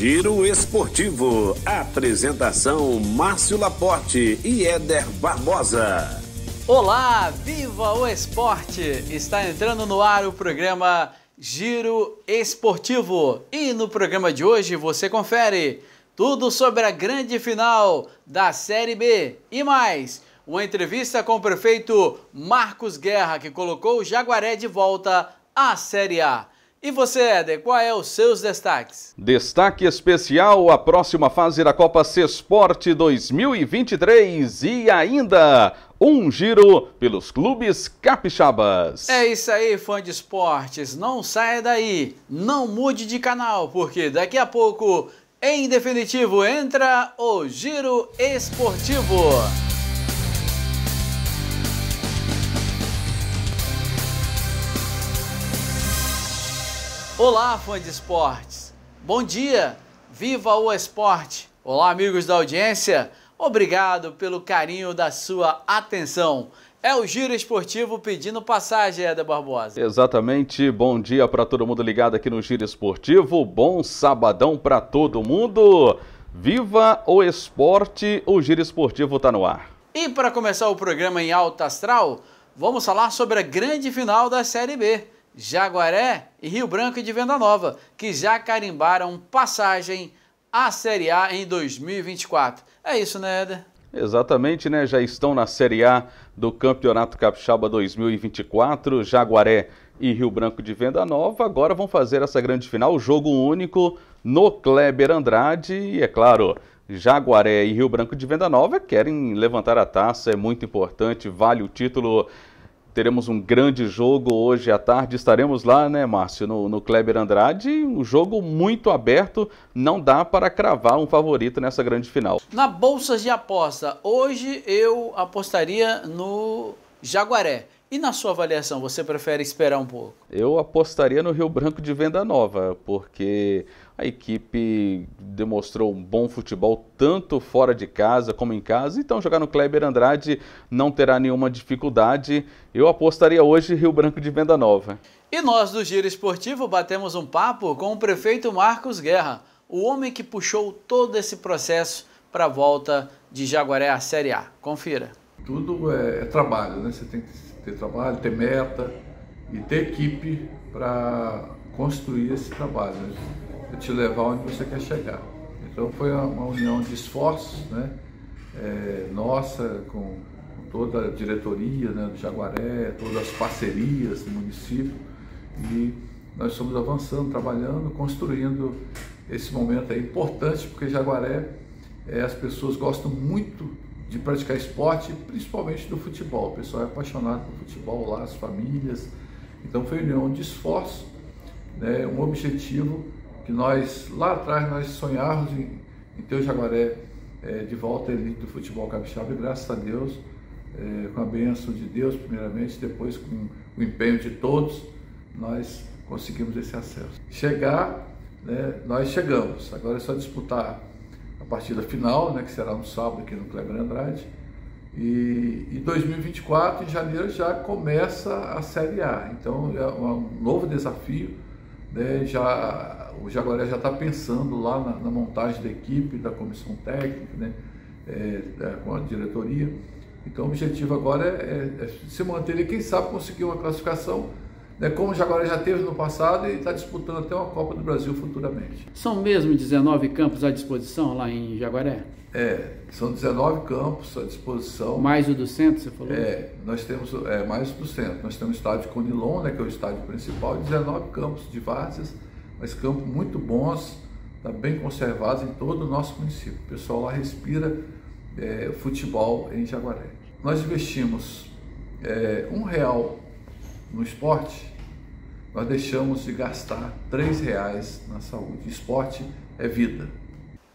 Giro Esportivo. Apresentação Márcio Laporte e Éder Barbosa. Olá, viva o esporte! Está entrando no ar o programa Giro Esportivo. E no programa de hoje você confere tudo sobre a grande final da Série B e mais uma entrevista com o prefeito Marcos Guerra, que colocou o Jaguaré de volta à Série A. E você, Éder, qual é os seus destaques? Destaque especial a próxima fase da Copa Cesporte 2023 e ainda um giro pelos clubes capixabas. É isso aí, fã de esportes. Não saia daí, não mude de canal, porque daqui a pouco, em definitivo, entra o Giro Esportivo. Olá, fã de esportes. Bom dia. Viva o esporte. Olá, amigos da audiência. Obrigado pelo carinho da sua atenção. É o Giro Esportivo pedindo passagem, Eda Barbosa. Exatamente. Bom dia para todo mundo ligado aqui no Giro Esportivo. Bom sabadão para todo mundo. Viva o esporte. O Giro Esportivo está no ar. E para começar o programa em alta astral, vamos falar sobre a grande final da Série B. Jaguaré e Rio Branco de Venda Nova, que já carimbaram passagem à Série A em 2024. É isso, né, Éder? Exatamente, né? Já estão na Série A do Campeonato Capixaba 2024, Jaguaré e Rio Branco de Venda Nova. Agora vão fazer essa grande final, jogo único no Kleber Andrade. E é claro, Jaguaré e Rio Branco de Venda Nova querem levantar a taça, é muito importante, vale o título teremos um grande jogo hoje à tarde. Estaremos lá, né, Márcio, no, no Kleber Andrade. Um jogo muito aberto. Não dá para cravar um favorito nessa grande final. Na bolsa de aposta, hoje eu apostaria no Jaguaré. E na sua avaliação, você prefere esperar um pouco? Eu apostaria no Rio Branco de Venda Nova, porque a equipe demonstrou um bom futebol tanto fora de casa como em casa, então jogar no Kleber Andrade não terá nenhuma dificuldade. Eu apostaria hoje Rio Branco de Venda Nova. E nós do Giro Esportivo batemos um papo com o prefeito Marcos Guerra, o homem que puxou todo esse processo para a volta de Jaguaré à Série A. Confira. Tudo é, é trabalho, né? Você tem que ter trabalho, ter meta e ter equipe para construir esse trabalho, né? te levar onde você quer chegar. Então foi uma união de esforços, né? É, nossa com, com, toda a diretoria né, do Jaguaré, todas as parcerias do município e nós estamos avançando, trabalhando, construindo esse momento aí importante porque Jaguaré é, as pessoas gostam muito de praticar esporte, principalmente do futebol. O pessoal é apaixonado por futebol lá, as famílias. Então foi união de esforço, né, um objetivo que nós lá atrás nós sonhávamos em, em ter o Jaguaré é, de volta à elite do futebol capixaba e graças a Deus, é, com a bênção de Deus primeiramente, depois com o empenho de todos, nós conseguimos esse acesso. Chegar, né, nós chegamos. Agora é só disputar partida final, né, que será no sábado aqui no Kleber Andrade. E em 2024, em janeiro, já começa a Série A. Então é um novo desafio. Né, já, o Jaguaré já está pensando lá na, na, montagem da equipe, da comissão técnica, né, é, é, com a diretoria. Então o objetivo agora é, é, é se manter e quem sabe conseguir uma classificação né, como o Jaguaré já teve no passado e está disputando até uma Copa do Brasil futuramente. São mesmo 19 campos à disposição lá em Jaguaré? É, são 19 campos à disposição. Mais o do centro, você falou? É, nós temos é, mais o do centro. Nós temos o estádio Conilon, né, que é o estádio principal, e 19 campos de várzeas, mas campos muito bons, tá bem conservados em todo o nosso município. O pessoal lá respira é, futebol em Jaguaré. Nós investimos é, um real no esporte nós deixamos de gastar três reais na saúde. Esporte é vida.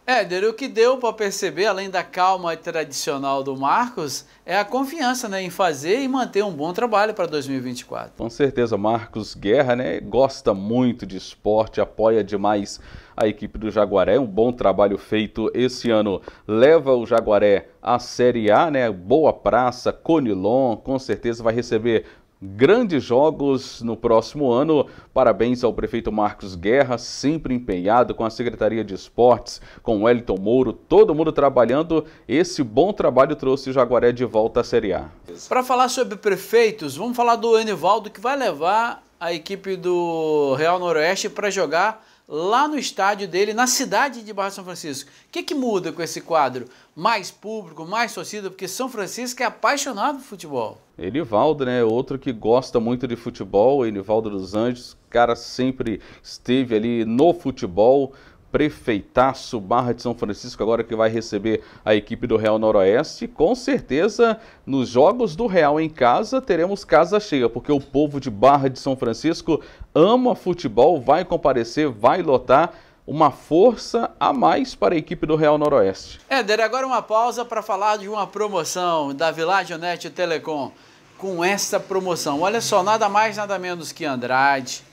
Éder, o que deu para perceber, além da calma tradicional do Marcos, é a confiança né, em fazer e manter um bom trabalho para 2024. Com certeza, Marcos Guerra né, gosta muito de esporte, apoia demais a equipe do Jaguaré. Um bom trabalho feito esse ano leva o Jaguaré à Série A, né? Boa praça, Conilon, com certeza vai receber grandes jogos no próximo ano. Parabéns ao prefeito Marcos Guerra, sempre empenhado com a Secretaria de Esportes, com o Wellington Mouro, todo mundo trabalhando. Esse bom trabalho trouxe o Jaguaré de volta à Série A. Para falar sobre prefeitos, vamos falar do Enivaldo que vai levar a equipe do Real Noroeste para jogar lá no estádio dele, na cidade de Barra São Francisco. O que, que muda com esse quadro? Mais público, mais torcida, porque São Francisco é apaixonado por futebol. Elivaldo, né? Outro que gosta muito de futebol, Elivaldo dos Anjos, cara sempre esteve ali no futebol prefeitaço Barra de São Francisco, agora que vai receber a equipe do Real Noroeste. Com certeza, nos jogos do Real em casa, teremos casa cheia, porque o povo de Barra de São Francisco ama futebol, vai comparecer, vai lotar. Uma força a mais para a equipe do Real Noroeste. Éder, agora uma pausa para falar de uma promoção da Village Net Telecom. Com essa promoção, olha só, nada mais, nada menos que Andrade,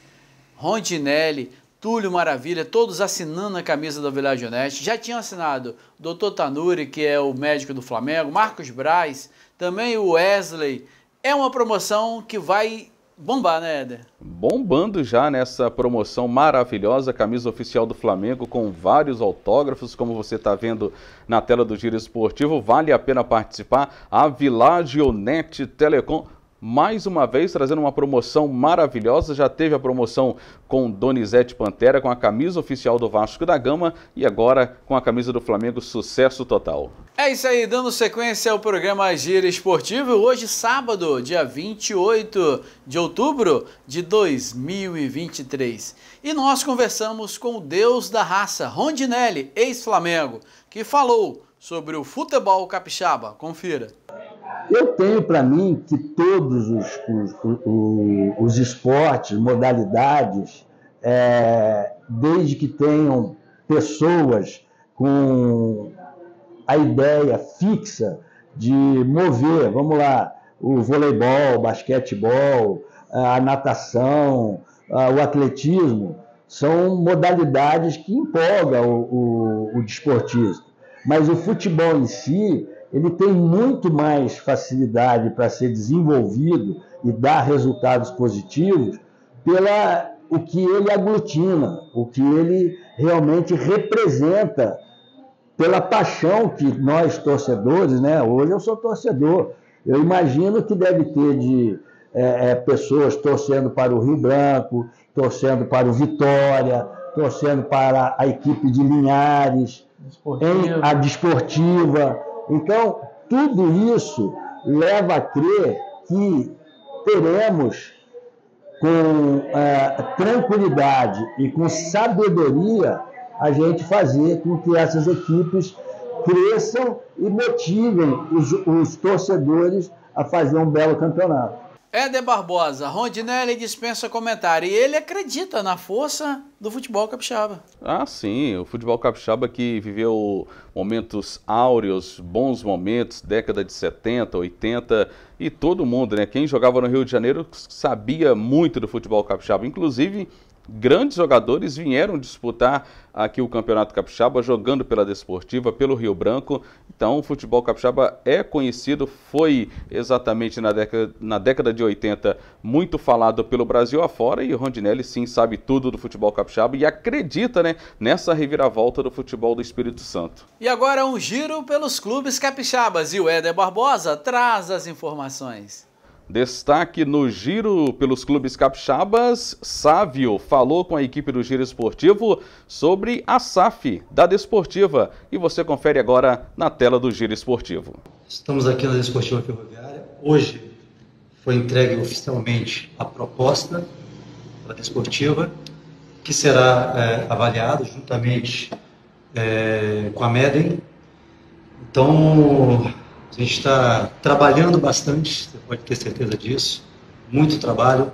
Rondinelli, Túlio Maravilha, todos assinando a camisa da Village Honest. Já tinham assinado Dr. Tanuri, que é o médico do Flamengo, Marcos Braz, também o Wesley. É uma promoção que vai bombar, né, Éder? Bombando já nessa promoção maravilhosa, camisa oficial do Flamengo com vários autógrafos, como você está vendo na tela do Giro Esportivo. Vale a pena participar. A Village Onet Telecom mais uma vez trazendo uma promoção maravilhosa. Já teve a promoção com Donizete Pantera, com a camisa oficial do Vasco da Gama e agora com a camisa do Flamengo, sucesso total. É isso aí, dando sequência ao programa Gira Esportivo. Hoje, sábado, dia 28 de outubro de 2023. E nós conversamos com o Deus da raça, Rondinelli, ex-Flamengo, que falou sobre o futebol capixaba. Confira. Eu tenho para mim que todos os, os, os, os esportes, modalidades, é, desde que tenham pessoas com a ideia fixa de mover, vamos lá, o voleibol, o basquetebol, a natação, o atletismo, são modalidades que empolgam o, o, o desportista. Mas o futebol em si, ele tem muito mais facilidade para ser desenvolvido e dar resultados positivos pela o que ele aglutina, o que ele realmente representa, pela paixão que nós torcedores, né? Hoje eu sou torcedor, eu imagino que deve ter de é, é, pessoas torcendo para o Rio Branco, torcendo para o Vitória, torcendo para a equipe de Linhares, em, a desportiva então, tudo isso leva a crer que teremos, com é, tranquilidade e com sabedoria, a gente fazer com que essas equipes cresçam e motivem os, os torcedores a fazer um belo campeonato. Éder Barbosa, Rondinelli dispensa comentário e ele acredita na força do futebol capixaba. Ah, sim, o futebol capixaba que viveu momentos áureos, bons momentos, década de 70, 80 e todo mundo, né? Quem jogava no Rio de Janeiro sabia muito do futebol capixaba, inclusive grandes jogadores vieram disputar aqui o Campeonato Capixaba jogando pela Desportiva, pelo Rio Branco. Então, o futebol capixaba é conhecido, foi exatamente na década, na década de 80 muito falado pelo Brasil afora e o Rondinelli sim sabe tudo do futebol capixaba e acredita né, nessa reviravolta do futebol do Espírito Santo. E agora um giro pelos clubes capixabas e o Éder Barbosa traz as informações. Destaque no giro pelos clubes capixabas, Sávio falou com a equipe do Giro Esportivo sobre a SAF da Desportiva e você confere agora na tela do Giro Esportivo. Estamos aqui na Desportiva Ferroviária. Hoje foi entregue oficialmente a proposta da Desportiva, que será é, avaliado juntamente é, com a MEDEM. Então, a gente está trabalhando bastante, você pode ter certeza disso, muito trabalho.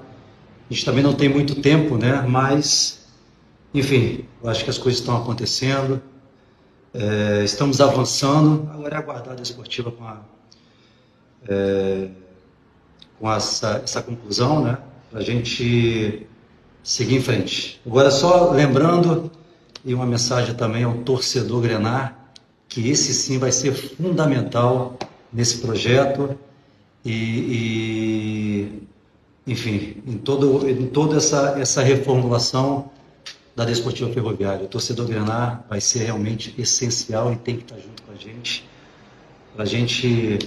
A gente também não tem muito tempo, né? Mas, enfim, eu acho que as coisas estão acontecendo, é, estamos avançando. Agora é aguardar a esportiva com, a, é, com essa, essa conclusão, né? Para a gente seguir em frente. Agora, só lembrando, e uma mensagem também ao torcedor Grenar, que esse sim vai ser fundamental nesse projeto e, e enfim, em, todo, em toda essa, essa reformulação da Desportiva Ferroviária. O torcedor Grenar vai ser realmente essencial e tem que estar junto com a gente, para a gente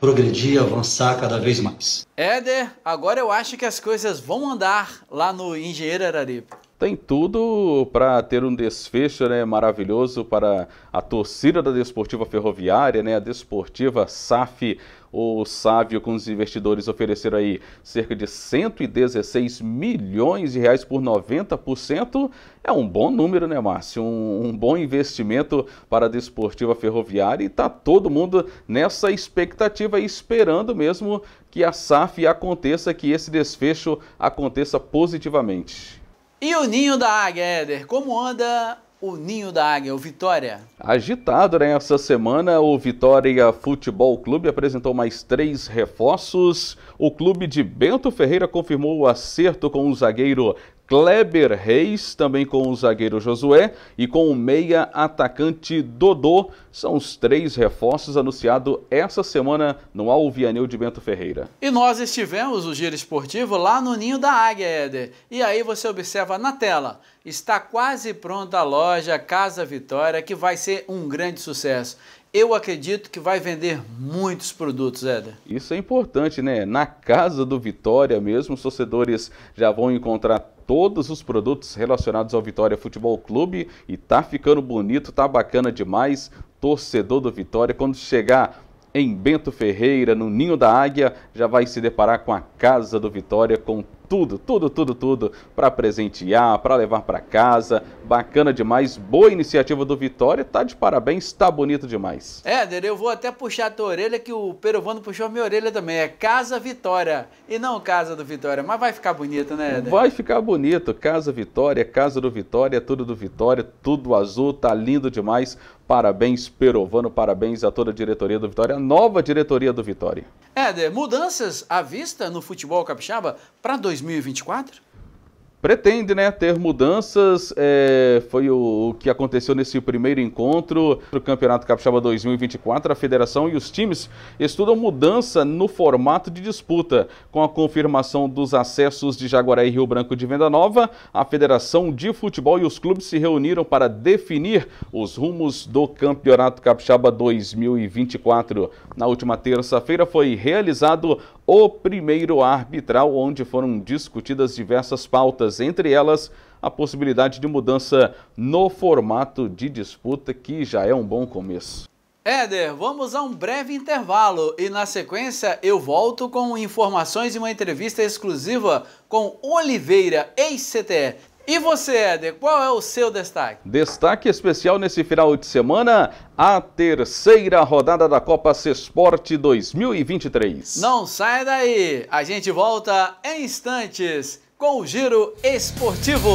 progredir, avançar cada vez mais. Éder, agora eu acho que as coisas vão andar lá no Engenheiro Araripe tem tudo para ter um desfecho né, maravilhoso para a torcida da Desportiva Ferroviária, né, a Desportiva SAF, o Sávio com os investidores ofereceram aí cerca de 116 milhões de reais por 90%. É um bom número, né, Márcio? Um, um bom investimento para a Desportiva Ferroviária e está todo mundo nessa expectativa, esperando mesmo que a SAF aconteça, que esse desfecho aconteça positivamente. E o Ninho da Águia, Éder? Como anda o Ninho da Águia, o Vitória? Agitado, né? Essa semana o Vitória Futebol Clube apresentou mais três reforços. O clube de Bento Ferreira confirmou o acerto com o zagueiro Kleber Reis, também com o zagueiro Josué e com o meia atacante Dodô. São os três reforços anunciados essa semana no Alvianil de Bento Ferreira. E nós estivemos, o Giro Esportivo, lá no Ninho da Águia, Éder. E aí você observa na tela, está quase pronta a loja Casa Vitória, que vai ser um grande sucesso eu acredito que vai vender muitos produtos, Éder. Isso é importante, né? Na casa do Vitória mesmo, os torcedores já vão encontrar todos os produtos relacionados ao Vitória Futebol Clube e tá ficando bonito, tá bacana demais. Torcedor do Vitória, quando chegar em Bento Ferreira, no Ninho da Águia, já vai se deparar com a Casa do Vitória, com tudo, tudo, tudo, tudo para presentear, para levar para casa. Bacana demais, boa iniciativa do Vitória, tá de parabéns, tá bonito demais. Éder, eu vou até puxar a tua orelha que o Perovano puxou a minha orelha também. É Casa Vitória e não Casa do Vitória, mas vai ficar bonito, né, Éder? Vai ficar bonito, Casa Vitória, Casa do Vitória, tudo do Vitória, tudo azul, tá lindo demais. Parabéns, Perovano, parabéns a toda a diretoria do Vitória, a nova diretoria do Vitória. Éder, mudanças à vista no futebol capixaba para 2024? Pretende né, ter mudanças. É, foi o, o, que aconteceu nesse primeiro encontro do Campeonato Capixaba 2024. A federação e os times estudam mudança no formato de disputa. Com a confirmação dos acessos de Jaguaré e Rio Branco de Venda Nova, a Federação de Futebol e os clubes se reuniram para definir os rumos do Campeonato Capixaba 2024. Na última terça-feira foi realizado o primeiro arbitral, onde foram discutidas diversas pautas, entre elas a possibilidade de mudança no formato de disputa, que já é um bom começo. Éder, vamos a um breve intervalo e na sequência eu volto com informações e uma entrevista exclusiva com Oliveira, ex-CTE. E você, Éder, qual é o seu destaque? Destaque especial nesse final de semana, a terceira rodada da Copa Cesporte 2023. Não saia daí, a gente volta em instantes com o Giro Esportivo.